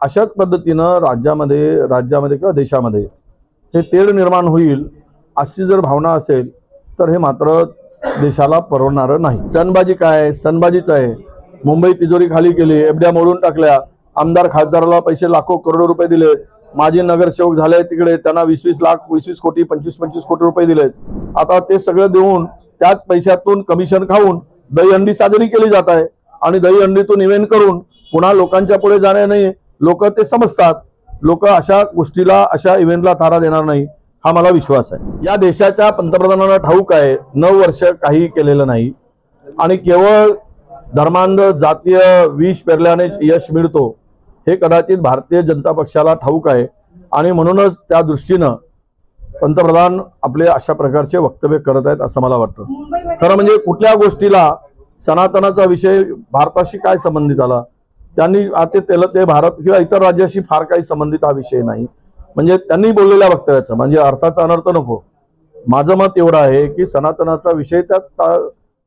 अशाच पद्धतीनं राज्यामध्ये राज्यामध्ये किंवा देशामध्ये हे तेढ निर्माण होईल अशी जर भावना असेल तर हे मात्र देशाला परवडणारं नाही. स्टनबाजी काय? आहे स्टनबाजीच आहे. मुंबई तिजोरी खाली केली एफड्या मोडून टाकल्या. आमदार खासदाराला पैसे लाखो करोडो रुपये दिले. माजी नगरसेवक झाले तिकडे त्यांना वीस वीस लाख वीस वीस कोटी पंचवीस पंचवीस कोटी रुपये दिलेत आता ते सगळं देऊन त्याच पैशातून कमिशन खाऊन दहीहंडी साजरी केली जात आहे. आणि दहीहंडीतून इव्हेंट करून पुन्हा लोकांच्या पुढे जाण्याने लोक ते समजतात. लोक अशा गोष्टीला अशा इव्हेंटला थारा देणार नाही हा मला विश्वास आहे. या देशाच्या पंतप्रधानांना ठाऊक आहे नऊ वर्ष काही केलेलं नाही. आणि केवळ धर्मांध जातीय विष पेरल्याने यश मिळतो हे कदाचित भारतीय जनता पक्षाला ठाऊक आहे. आणि म्हणूनच त्या दृष्टीनं पंतप्रधान आपले अशा प्रकारचे वक्तव्य करत आहेत असं मला वाटतं. खरं म्हणजे कुठल्या गोष्टीला सनातनाचा विषय भारताशी काय संबंधित आला? त्यांनी आता त्याला ते भारत किंवा इतर राज्याशी फार काही संबंधित हा विषय नाही. म्हणजे त्यांनी बोललेल्या वक्तव्याचं म्हणजे अर्थाचा अनर्थ नको. माझं मत एवढं आहे की सनातनाचा विषय त्यात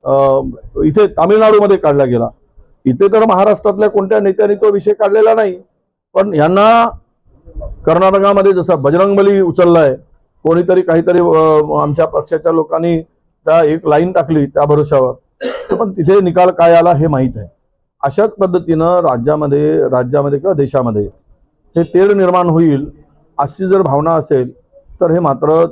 अं, इथे तामिळनाडूमध्ये काढला गेला. इथे तर महाराष्ट्रातल्या कोणत्या नेत्यांनी तो विषय काढलेला नाही. पण यांना कर्नाटकामध्ये जसं बजरंगबली उचललाय कोणीतरी काहीतरी आमच्या पक्षाच्या लोकांनी त्या एक लाईन टाकली त्या भरोशावर तर पण तिथे निकाल काय आला हे माहीत आहे. अशाच पद्धतीनं राज्यामध्ये राज्यामध्ये किंवा देशामध्ये हे तेढ निर्माण होईल अशी जर भावना असेल तर हे मात्र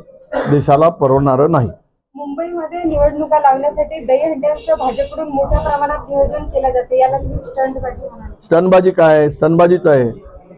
देशाला परवडणारं नाही. मुंबईमध्ये निवडणुका लावण्यासाठी दहीहंड्यांचं भाजपकडून मोठ्या प्रमाणात नियोजन केलं जाते. याला तुम्ही स्टंटबाजी स्टनबाजी काय आहे? स्टनबाजीच आहे.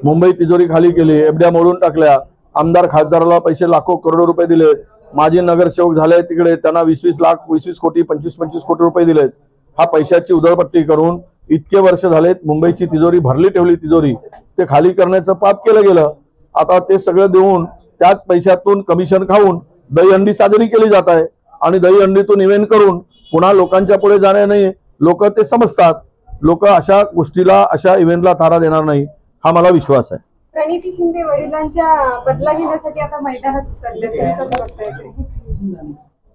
मुंबई तिजोरी खाली केली एफड्या मोडून टाकल्या. आमदार खासदाराला पैसे लाखो करोडो रुपये दिले. माजी नगरसेवक झाले तिकडे त्यांना वीस वीस लाख वीस वीस कोटी पंचवीस पंचवीस कोटी रुपये दिलेत. हा पैशाची उधळपट्टी करून इतके वर्ष झालेत मुंबईची तिजोरी भरली ठेवली तिजोरी. ते खाली करण्याचं पाप केलं गेलं. आता ते सगळं देऊन त्याच पैशातून कमिशन खाऊन दहीहंडी साजरी केली जात आहे. आणि दहीहंडीतून इव्हेंट करून पुन्हा लोकांच्या पुढे जाण्याने लोक ते समजतात. लोक अशा गोष्टीला अशा इव्हेंटला थारा देणार नाही हा मला विश्वास आहे. प्रणिती शिंदे वडिलांच्या बदला घेण्यासाठी आता मैदानात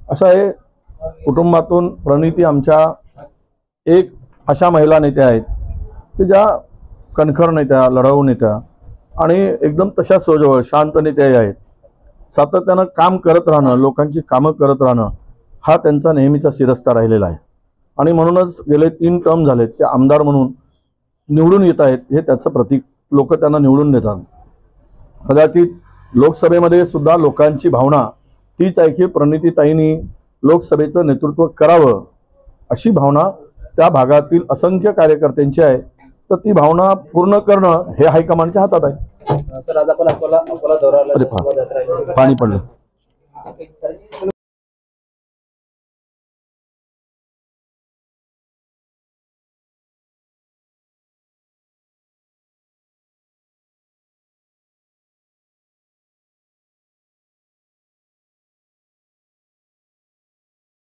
असं आहे कुटुंबातून प्रणिती आमच्या एक अशा महिला नेत्या आहेत की ज्या कणखर नेत्या लढाऊ नेत्या आणि एकदम तशा सोजवळ शांत नेत्याही आहेत. सातत्यानं काम करत राहणं लोकांची कामं करत राहणं हा त्यांचा नेहमीचा शिरस्ता राहिलेला आहे. आणि म्हणूनच गेले तीन टर्म झालेत ते आमदार म्हणून निवडून येत आहेत हे त्याचं प्रतीक. लोक त्यांना निवडून देतात. कदाचित लोकसभेमध्ये सुद्धा लोकांची भावना तीच आहे की प्रणितीताईंनी लोकसभेचं नेतृत्व करावं अशी भावना त्या भागातील असंख्य कार्यकर्त्यांची आहे तर ती भावना पूर्ण करणं हे हायकमांडच्या हातात आहे. सर आज आपण अकोला अकोला पा- पाणी पडलं.